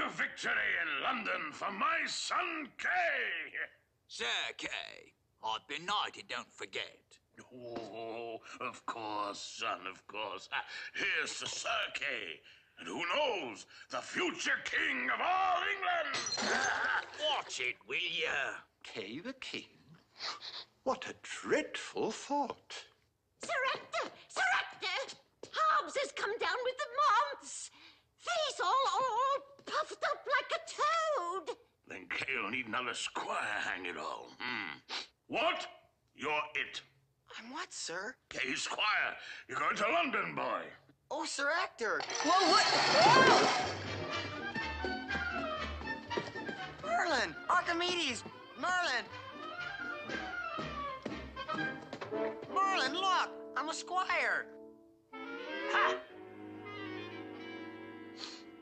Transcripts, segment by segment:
victory in London for my son Kay. Sir Kay, I've been knighted, don't forget. Oh, of course, son, of course. Here's to Sir Kay. And who knows, the future king of all England. Watch it, will you? Kay the King? What a dreadful thought. Sir need another squire, hang it all. Hmm. What? You're it. I'm what, sir? Kay Squire. You're going to London, boy. Oh, Sir Ector. Whoa, what? Merlin! Archimedes! Merlin! Merlin, look! I'm a squire! Ha!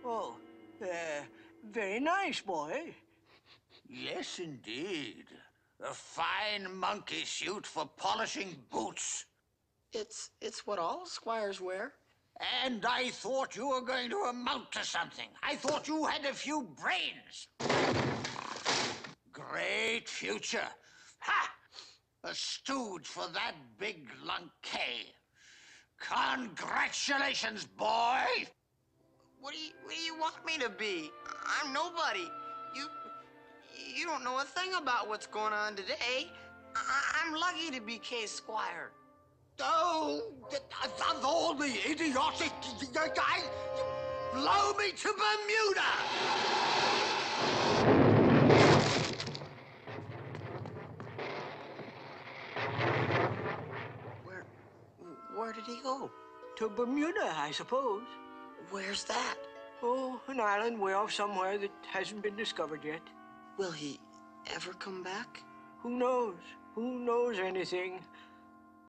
Oh, uh, very nice, boy. Yes, indeed. A fine monkey suit for polishing boots. It's it's what all squires wear. And I thought you were going to amount to something. I thought you had a few brains. Great future. Ha! A stooge for that big lunkay. Congratulations, boy! What do you what do you want me to be? I'm nobody. You you don't know a thing about what's going on today. I, I'm lucky to be Kay's squire. Oh, of all the idiotic guys, blow me to Bermuda! Where where did he go? To Bermuda, I suppose. Where's that? Oh, an island way off somewhere that hasn't been discovered yet. Will he ever come back? Who knows? Who knows anything?